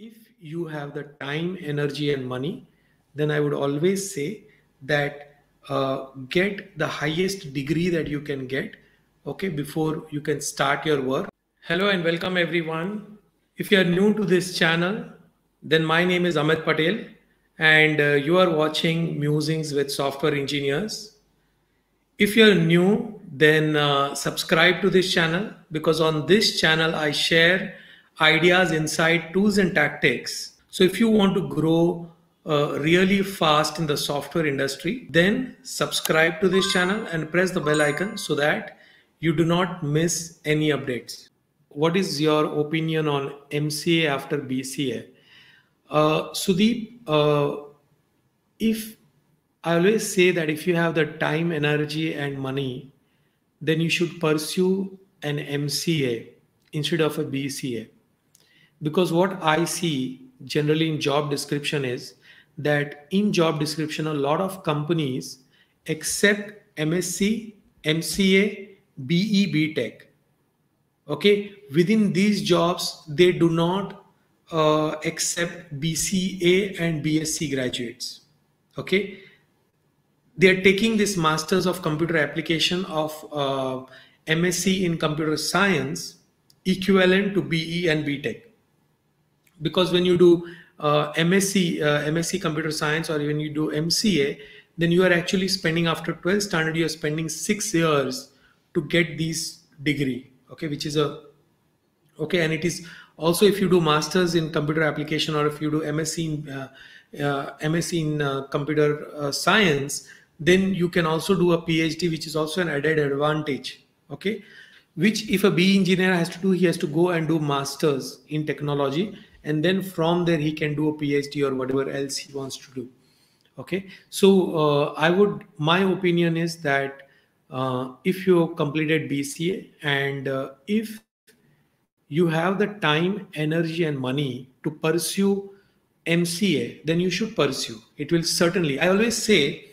if you have the time, energy, and money, then I would always say that uh, get the highest degree that you can get, okay, before you can start your work. Hello and welcome everyone. If you are new to this channel, then my name is Amit Patel and uh, you are watching Musings with Software Engineers. If you're new, then uh, subscribe to this channel because on this channel I share ideas, insight, tools, and tactics. So if you want to grow uh, really fast in the software industry, then subscribe to this channel and press the bell icon so that you do not miss any updates. What is your opinion on MCA after BCA? Uh, Sudeep, uh, if I always say that if you have the time, energy, and money, then you should pursue an MCA instead of a BCA because what i see generally in job description is that in job description a lot of companies accept msc mca be btech okay? Within these jobs they do not uh, accept bca and bsc graduates. Okay? They are taking this masters of computer application of uh, msc in computer science equivalent to be and btech because when you do uh, MSc, uh, MSc computer science or when you do MCA, then you are actually spending after 12 standard, you are spending six years to get this degree, okay, which is a, okay, and it is also if you do masters in computer application or if you do MSc in, uh, uh MSc in uh, computer uh, science, then you can also do a PhD, which is also an added advantage, okay, which if a B engineer has to do, he has to go and do masters in technology and then from there he can do a phd or whatever else he wants to do. Okay? So uh, i would my opinion is that uh, if you completed bca and uh, if you have the time energy and money to pursue mca then you should pursue. It will certainly i always say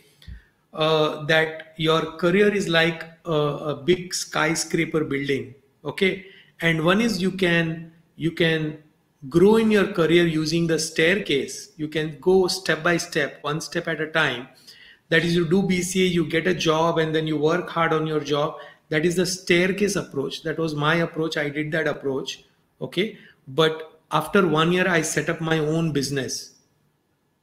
uh, that your career is like a, a big skyscraper building. Okay? And one is you can you can grow in your career using the staircase. You can go step by step, one step at a time. That is, you do BCA, you get a job, and then you work hard on your job. That is the staircase approach. That was my approach. I did that approach. Okay. But after one year, I set up my own business.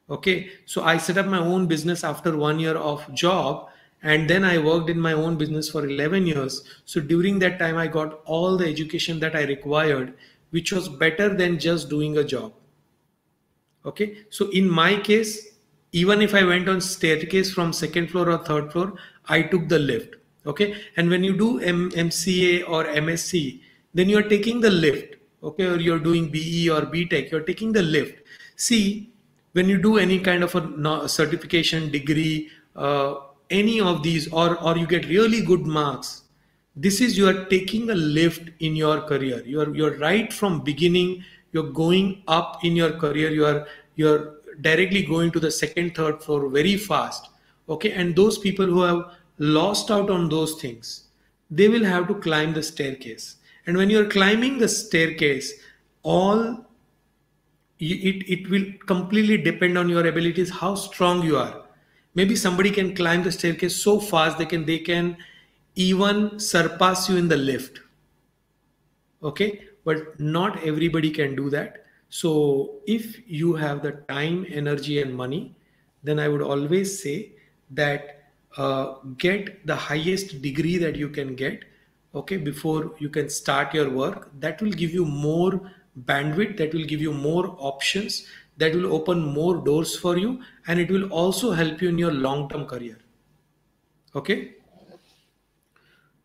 Okay. So I set up my own business after one year of job. And then I worked in my own business for 11 years. So during that time, I got all the education that I required which was better than just doing a job. Okay? So in my case even if i went on staircase from second floor or third floor i took the lift. Okay? And when you do M- mca or msc then you're taking the lift. Okay? Or you're doing be or btech you're taking the lift. See when you do any kind of a certification degree uh, any of these or or you get really good marks this is you are taking a lift in your career. You're you're right from beginning you're going up in your career. You are you're directly going to the second third floor very fast. Okay? And those people who have lost out on those things they will have to climb the staircase. And when you're climbing the staircase all it, it will completely depend on your abilities how strong you are. Maybe somebody can climb the staircase so fast they can they can even surpass you in the lift. Okay? But not everybody can do that. So if you have the time energy and money then i would always say that uh, get the highest degree that you can get okay before you can start your work. That will give you more bandwidth that will give you more options that will open more doors for you and it will also help you in your long term career. Okay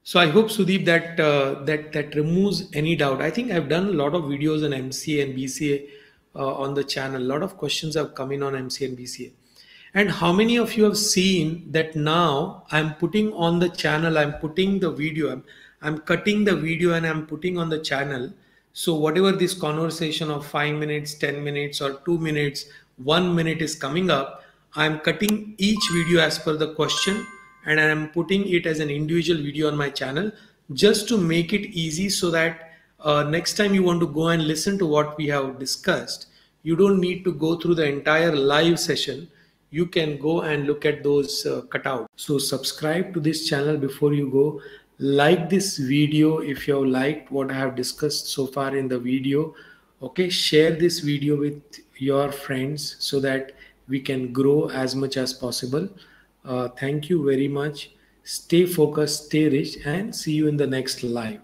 so I hope Sudeep that uh, that that removes any doubt. I think I've done a lot of videos on MCA and BCA uh, on the channel. A lot of questions have come in on MCA and BCA. And how many of you have seen that now I'm putting on the channel, I'm putting the video, I'm, I'm cutting the video and I'm putting on the channel. So whatever this conversation of five minutes, 10 minutes or two minutes, one minute is coming up, I'm cutting each video as per the question and I'm putting it as an individual video on my channel just to make it easy so that uh, next time you want to go and listen to what we have discussed, you don't need to go through the entire live session. You can go and look at those uh, cutouts so subscribe to this channel before you go. Like this video if you have liked what i have discussed so far in the video. Okay share this video with your friends so that we can grow as much as possible uh, thank you very much. Stay focused stay rich and see you in the next live